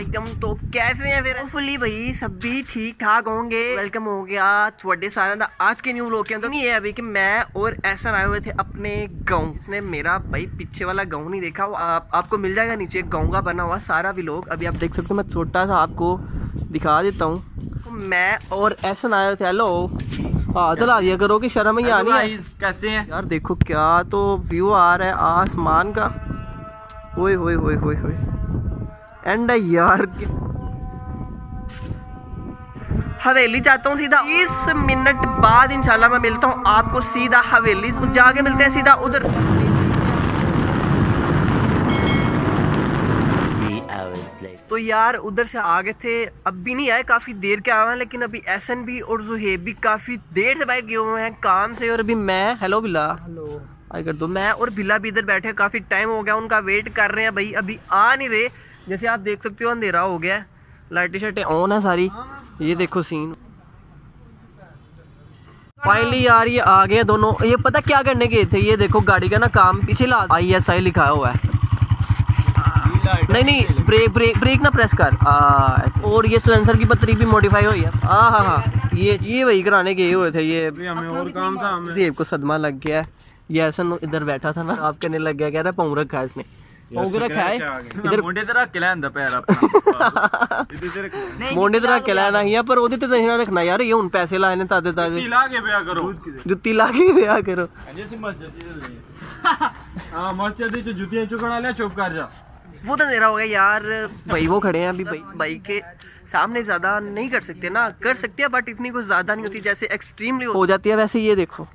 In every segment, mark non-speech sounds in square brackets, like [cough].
वालेकुम। तो कैसे हैं फिर? फुली भाई सब भी ठीक ठाक होंगे। वेलकम हो गया थोड़े सारे दा। आज के न्यू लोग के अंदर नहीं है अभी कि मैं और ऐसा आए हुए थे अपने गाँव। इसने मेरा भाई पीछे वाला गाँव नहीं देखा वो आप, आपको मिल जाएगा नीचे। गाँव का बना हुआ सारा भी लोग अभी आप देख सकते हो मैं छोटा सा आपको दिखा देता हूँ। तो मैं और ऐसा आए हुए थे। हेलो हाँ चला दिया करो कि शर्म ही आनी है। कैसे हैं? यार देखो क्या तो व्यू आ रहा है आसमान का। ओए होए होए होए होए एंड यार हवेली जाता हूँ सीधा। इस मिनट बाद इंशाल्लाह मैं मिलता हूँ आपको सीधा हवेली। जाके मिलते हैं सीधा उधर। तो यार उधर से आ गए थे। अब भी नहीं आए काफ़ी देर के आए हैं लेकिन अभी एसन भी और जुहेब भी काफ़ी देर से बाहर गए हुए हैं काम से। और अभी मैं हेलो बिल्ला। हेलो आई कर दो। मैं और बिला भी इधर बैठे काफ़ी टाइम हो गया उनका वेट कर रहे हैं। भाई अभी आ नहीं रहे। जैसे आप देख सकते हो अंधेरा हो गया है। लाइटें शाइटें ऑन है सारी। ये देखो सीन फाइनली यार ये आ गए दोनों। ये पता क्या करने गए थे? ये देखो गाड़ी का ना काम पीछे ला आई एस आई लिखा हुआ है। नहीं नहीं ब्रेक ब्रेक ब्रेक ना प्रेस कर। आ, ऐसे। और ये सेंसर की पत्री भी मॉडिफाई हुई है। हाँ हाँ हाँ। ये ये वही कराने गए हुए थे ये हमें और काम था हमें। को सदमा लग गया है। ये ऐसा इधर बैठा था ना आप कहने लग गया कह रहा पाँव रखा है इसने। पाँव [laughs] रखा है इधर मुंडे तेरा किला अंदर पैर अपना मोंडे तरह के लाना ही है पर ਉਹਦੇ ਤੇ ਨਹੀਂ ਨਾ ਰੱਖਣਾ ਯਾਰ ਇਹ ਹੁਣ ਪੈਸੇ ਲਾਏ ਨੇ ਤਾਦੇ ਤਾਦੇ ਲਾ ਕੇ ਪਿਆ ਕਰੋ ਜੁੱਤੀ ਲਾ ਕੇ ਵਿਆਹ ਕਰੋ ਜਿਸ ਮਸਜਿਦ ਦੀ ਹਾਂ ਮਸਜਿਦ [laughs] ਵਿੱਚ ਜੁੱਤੀਆਂ ਚੁੱਕਣ ਵਾਲਿਆ ਚੁੱਪ ਕਰ ਜਾ वो तो मेरा हो गया यार भाई वो खड़े हैं अभी भाई भाई के सामने ज्यादा नहीं कर सकते ना कर सकते हैं बट इतनी कुछ ज्यादा नहीं होती जैसे एक्सट्रीमली हो जाती है वैसे ये देखो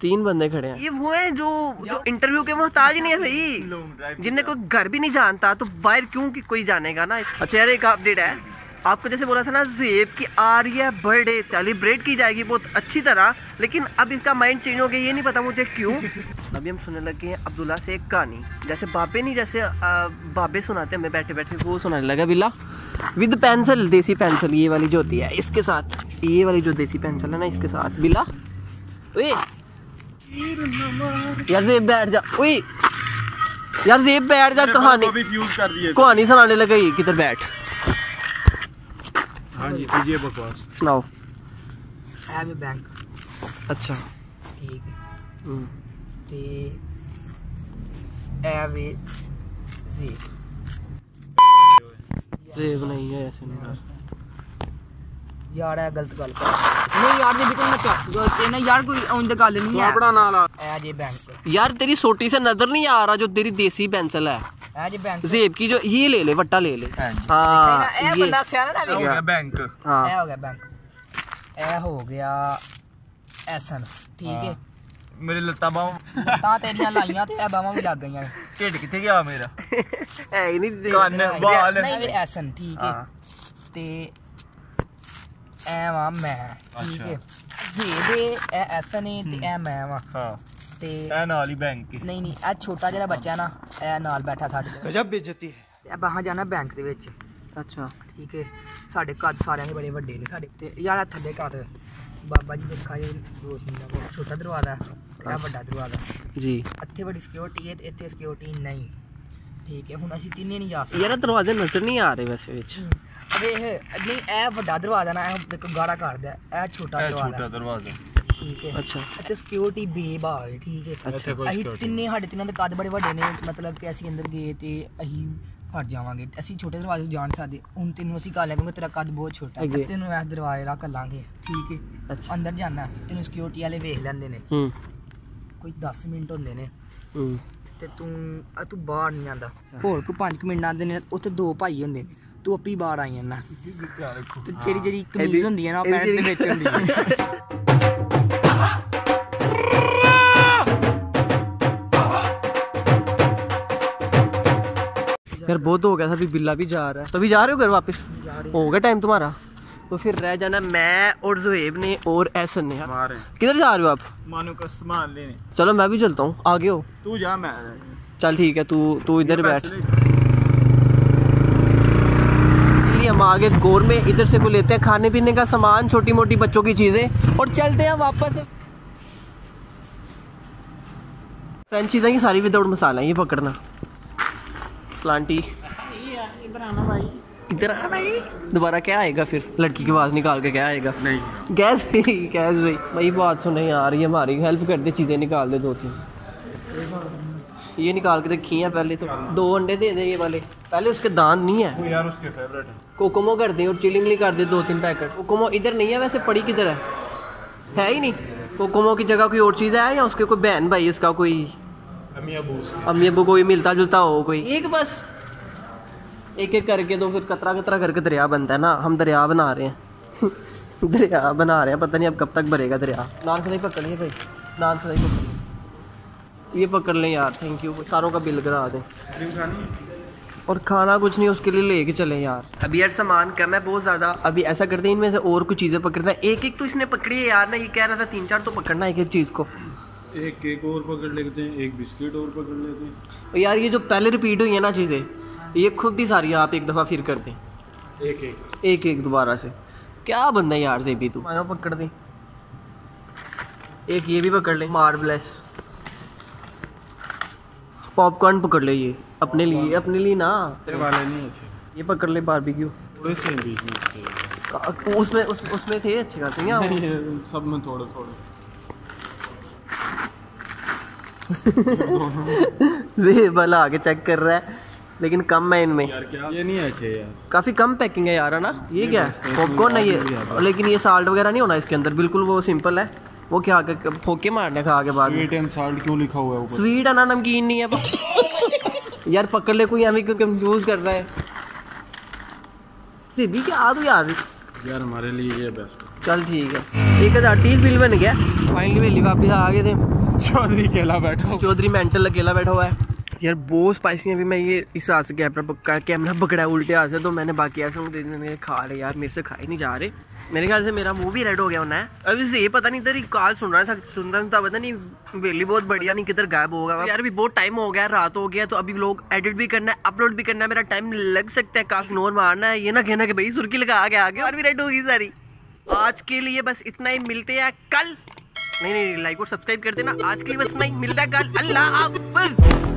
तीन बंदे खड़े हैं। ये वो है जो जो इंटरव्यू के मोहताज नहीं है भाई जिनने कोई घर भी नहीं जानता तो बाहर क्यों कि कोई जानेगा ना? अच्छा यार, एक अपडेट है। आपको जैसे बोला था ना जेब की आ रही है बर्थडे सेलिब्रेट की जाएगी बहुत अच्छी तरह, लेकिन अब इसका माइंड चेंज हो गया, ये नहीं पता मुझे क्यों। अभी हम सुनने लगे हैं अब्दुल्ला से एक कहानी। जैसे बाबे नहीं, जैसे बाबे सुनाते हैं, मैं बैठे बैठे वो सुनाने लगा, बिल्ला। विद पेंसिल देसी पेंसिल ये वाली जो होती है, इसके साथ। ये वाली जो देसी पेंसिल है ना, इसके साथ। बिल्ला यार जेब बैठ जा ओए यार जेब बैठ जा कहानी भी फ्यूज कर दिए कहानी सुनाने लगा ये किधर बैठ हाँ जी कीजिए बकवास सुनाओ ਹੈ ਵੀ ਬੈਂਕ अच्छा ਠੀਕ ਹੈ हम्म, ਤੇ ਇਹ ਵੀ ਜੀ जेब नहीं है ऐसे नहीं यार ਯਾਰ ਇਹ ਗਲਤ ਗੱਲ ਕਰ ਨਹੀਂ ਯਾਰ ਜੇ ਵੀ ਕੋਈ ਮੈਂ ਚੱਸ ਗਿਆ ਤੇ ਨਾ ਯਾਰ ਕੋਈ ਉਂਝ ਗੱਲ ਨਹੀਂ ਹੈ ਆਪਣਾ ਨਾਂ ਲਾ ਇਹ ਜੇ ਬੈਂਕ यार तेरी सोटी से नजर नहीं आ रहा जो तेरी देसी पेंसिल है ਇਹ ਜੇ ਬੈਂਕ जेब की जो ये ले ले वट्टा ले ले हाँ हाँ ਇਹ ये ਬੰਦਾ ਸਿਆਣਾ ਨਾ ਵੀ ਗਿਆ ਬੈਂਕ हाँ ਇਹ ਹੋ ਗਿਆ ਬੈਂਕ ਇਹ ਹੋ ਗਿਆ ਐਸਨ ਠੀਕ ਹੈ ਮੇਰੇ ਲੱਤਾਂ ਬਾਹਾਂ ਤਾਂ ਤੇਰੀਆਂ ਲਾਈਆਂ ਤੇ ਇਹ ਬਾਵਾਂ ਵੀ ਲੱਗ ਗਈਆਂ ਢਿੱਡ ਕਿੱਥੇ ਗਿਆ ਮੇਰਾ है ही नहीं जेब। ਕੰਨ ਬਾਲ ਨਹੀਂ ਵੀ ਐਸਨ ਠੀਕ ਹੈ हाँ ਤੇ ਐ ਵਾਂ ਮੈਂ ਠੀਕ ਹੈ ਜ਼ੇਬੇ ਐ ਐਸਨ ਹੈ ਤੇ ਐ ਮੈਂ ਵਾਂ। ਹਾਂ। ਤੇ ਐ ਨਾਲ ਹੀ ਬੈਂਕ ਨਹੀਂ ਨਹੀਂ ਆ ਛੋਟਾ ਜਿਹੜਾ ਬੱਚਾ ਨਾ ਐ ਨਾਲ ਬੈਠਾ ਸਾਡੇ ਗਜਬ ਬੇਇੱਜ਼ਤੀ ਹੈ। ਬਾਹਾਂ ਜਾਣਾ ਬੈਂਕ ਦੇ ਵਿੱਚ। ਅੱਛਾ। ਠੀਕ ਹੈ ਸਾਡੇ ਘਰ ਸਾਰਿਆਂ ਦੇ ਬੜੇ ਵੱਡੇ ਨੇ ਸਾਡੇ। ਤੇ ਯਾਰ ਥੱਲੇ ਘਰ। ਬਾਬਾ ਜੀ ਦੇਖਾ ਇਹ ਰੋਸ਼ਨੀ ਦਾ ਬਹੁਤ ਛੋਟਾ ਦਰਵਾਜ਼ਾ ਹੈ। ਵੱਡਾ ਦਰਵਾਜ਼ਾ ਜੀ। ਇੱਥੇ ਵੱਡੀ ਸਿਕਿਉਰਿਟੀ ਹੈ ਇੱਥੇ ਸਿਕਿਉਰਿਟੀ ਨਹੀਂ। ਠੀਕ ਹੈ ਹੁਣ ਅਸੀਂ ਤਿੰਨੇ ਨਹੀਂ ਜਾ ਸਕਦੇ। ਯਾਰ ਦਰਵਾਜ਼ੇ ਨਜ਼ਰ ਨਹੀਂ ਆ ਰਹੇ ਵੈਸੇ ਵਿੱਚ। ਵੇਖ ਨਹੀਂ ਇਹ ਵੱਡਾ ਦਰਵਾਜ਼ਾ ਨਾ ਇਹ ਇੱਕ ਗਾੜਾ ਕਰਦਾ ਇਹ ਛੋਟਾ ਇਹ ਛੋਟਾ ਦਰਵਾਜ਼ਾ। ਠੀਕ ਹੈ। ਅੱਛਾ। ਤੇ ਸਿਕਿਉਰਿਟੀ ਬੇਬਾ ਹੈ ਠੀਕ ਹੈ। ਅੱਛਾ ਅਸੀਂ ਤਿੰਨੇ ਸਾਡੇ ਤਿੰਨਾਂ ਦੇ ਕੱਦ ਬੜੇ ਵੱਡੇ ਨੇ ਮਤਲਬ ਕਿ ਅਸੀਂ ਅੰਦਰ ਗਏ ਤੇ ਅਸੀਂ ਫੜ ਜਾਵਾਂਗੇ। ਅਸੀਂ ਛੋਟੇ ਦਰਵਾਜ਼ੇ ਤੋਂ ਜਾਣ ਸਕਦੇ। ਹੁਣ ਤੈਨੂੰ ਅਸੀਂ ਕਾ ਲਾਂਗੇ ਤੇਰਾ ਕੱਦ ਬਹੁਤ ਛੋਟਾ ਹੈ। ਤੈਨੂੰ ਇਸ ਦਰਵਾਜ਼ੇ ਰਾ ਕੱਲਾਂਗੇ ਠੀਕ ਹੈ। ਅੰਦਰ ਜਾਣਾ ਤੈਨੂੰ ਸਿਕਿਉਰਿਟੀ ਵਾਲੇ ਵੇਖ ਲੈਂਦੇ ਨੇ। ਹੂੰ। ਕੋਈ 10 ਮਿੰਟ ਹੁੰਦੇ ਨੇ। ਹੂੰ। ਤੇ ਤੂੰ ਤੂੰ ਬਾਹਰ ਨਹੀਂ ਜਾਂਦਾ ਹੋਰ ਕੋਈ 5 ਮਿੰਟ ਆਂਦੇ ਨੇ ਉੱਥੇ ਦੋ ਭਾਈ ਹੁੰਦੇ ਨੇ। ਤੂੰ ਆਪੀ ਬਾਹਰ ਆਈ ਜਾਂਦਾ ਤੇ ਜਿਹੜੀ ਜਿਹੜੀ ਕਮੀਜ਼ ਇਹਦੀ- ਹੁੰਦੀ ਹੈ ਨਾ ਉਹ ਇਹਦੀ ਪੈਂਟ ਦੇ ਵਿੱਚ ਹੁੰਦੀ ਹੈ यार बहुत हो गया था अभी बिल्ला भी जा रहा है तो अभी जा रहे हो घर वापस ਜਾ ਰਹੇ हो गया टाइम तुम्हारा तो फिर रह जाना मैं और जुहेब ने और एहसन ने यार ਮਾਰੇ किधर जा रहे हो आप ਮਾਨੂ का सामान लेने चलो मैं भी चलता हूँ आगे हो तू जा मैं चल ठीक है तू तू इधर बैठ पैसे ले। लिए हम आगे गोर में इधर से वो लेते हैं खाने पीने का सामान छोटी मोटी बच्चों की चीज़ें और चलते हैं वापस। फ्रेंच चीज़ें की सारी विदाउट मसाला ये पकड़ना। प्लांटी इधर आना भाई। दोबारा क्या आएगा फिर? लड़की की आवाज़ निकाल के क्या आएगा? नहीं। कैसे कैसे भाई भाई बात सुने यार ये हमारी हेल्प कर दे चीज़ें निकाल दे दो तीन ये निकाल के रखी है पहले तो। दो अंडे दे दे ये वाले। पहले उसके दांत नहीं है। वो यार उसके फेवरेट है। कोकोमो कर दे और चिलिंगली कर दे दो तीन पैकेट। कोकोमो इधर नहीं है वैसे पड़ी किधर है? है ही नहीं। कोकोमो की जगह कोई और चीज़ है या उसके कोई बहन भाई इसका कोई अम्मी अबू उसके। कोई मिलता जुलता हो कोई? एक बस। एक एक करके दो फिर कतरा कतरा करके दरिया बनता है ना। हम दरिया बना रहे हैं। [laughs] दरिया बना रहे हैं पता नहीं अब कब तक भरेगा दरिया। नान खदाई पकड़ लिए भाई। नान खदाई पकड़ ये पकड़ लें यार थैंक यू सारों का बिल करा दें। और खाना कुछ नहीं उसके लिए लेके चले यार। अभी यार सामान कम है बहुत ज़्यादा। अभी ऐसा करते हैं इनमें से और कुछ चीज़ें पकड़ते हैं। एक एक तो इसने पकड़ी है यार ना ये कह रहा था तीन चार तो पकड़ना एक एक चीज़ को। एक केक और पकड़ लेते हैं एक बिस्किट और पकड़ लेते हैं। और यार ये जो पहले रिपीट हुई है ना चीज़ें ये खुद ही सारी आप एक दफ़ा फिर कर दें। एक एक एक एक दोबारा से। क्या बंदा यार से भी तू? आया पकड़ दे। एक ये भी पकड़ ले मार्बलेस पॉपकॉर्न पकड़ ले ये। अपने लिए अपने लिए ना। तेरे वाले नहीं अच्छे। ये पकड़ ले बारबेक्यू थोड़े से हैं बीच में उसमें उस, उसमें थे अच्छे खासे या? नहीं, ये सब में थोड़े थोड़े। [laughs] वे भला आगे चेक कर रहा है लेकिन कम है इनमें। यार क्या? ये नहीं अच्छे यार। काफ़ी कम पैकिंग है यार है ना? ये क्या है? पॉपकॉर्न है ये। लेकिन ये साल्ट वगैरह नहीं होना इसके अंदर? बिल्कुल वो सिंपल है। वो क्या आगे फोके मारने खा के बाद स्वीट एंड साल्ट क्यों लिखा हुआ है ऊपर? स्वीट है ना नमकीन नहीं है यार पकड़ ले कोई हमें क्यों कंफ्यूज कर रहा है। सीधी क्या आ तू यार? यार हमारे लिए ये बेस्ट चल ठीक है। एक हज़ार तीस बिल बन गया। फाइनली वेली वापिस आ गए थे चौधरी केला बैठा हुआ। चौधरी मेंटल अकेला बैठा हुआ है। यार, बहुत स्पाइसी है अभी मैं ये, इस हाथ से कैमरा कैमरा पकड़ा है उल्टे हाथ से तो मैंने बाकी ऐसे दे देने खा रहे यार, मेरे से खाए नहीं जा रहे। मेरे ख्याल से मेरा मुँह भी रेड हो गया होना है। अभी से ये पता नहीं तेरी कॉल सुन रहा था सुन रहा था पता नहीं, वेली बहुत बढ़िया, नहीं किधर गायब होगा। यार अभी बहुत टाइम हो गया, रात हो गया तो अभी लोग एडिट भी करना है अपलोड भी करना है, मेरा टाइम लग सकता है, काफ़ी नोर मारना है, ये ना कहना कि भाई सुर्खी लगा आगे आगे और भी रेड होगी सारी। आज के लिए बस इतना ही, मिलते हैं कल। नहीं नहीं लाइक और सब्सक्राइब कर देना, आज के लिए बस नहीं मिलता है कल, अल्लाह हाफिज।